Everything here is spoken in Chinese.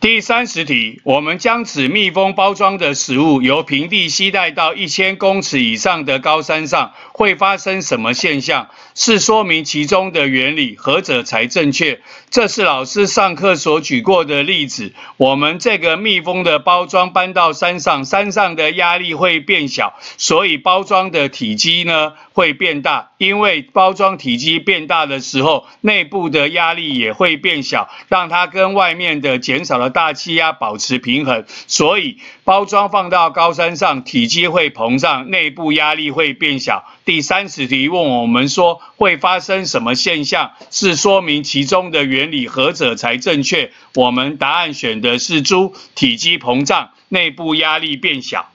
第三十题，我们将此密封包装的食物由平地携带到一千公尺以上的高山上，会发生什么现象？是说明其中的原理，何者才正确？这是老师上课所举过的例子。我们这个密封的包装搬到山上，山上的压力会变小，所以包装的体积呢会变大。因为包装体积变大的时候，内部的压力也会变小，让它跟外面的减少了。大气压保持平衡，所以包装放到高山上，体积会膨胀，内部压力会变小。第三十题问我们说会发生什么现象？是说明其中的原理何者才正确？我们答案选的是猪，体积膨胀，内部压力变小。